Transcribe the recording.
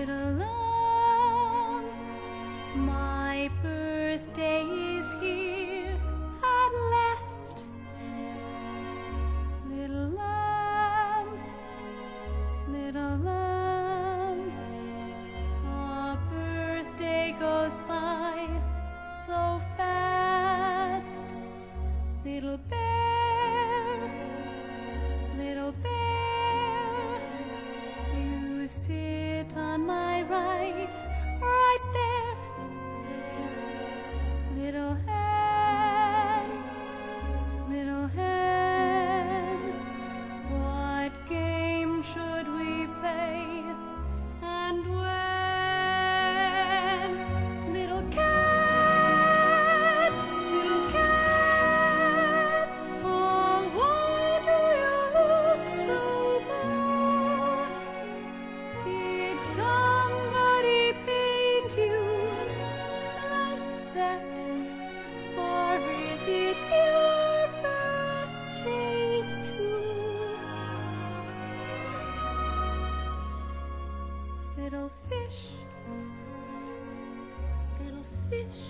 little lamb, my birthday is here at last. Little lamb, little lamb, our birthday goes by so fast. Little bear, little bear, you sit Little fish, little fish,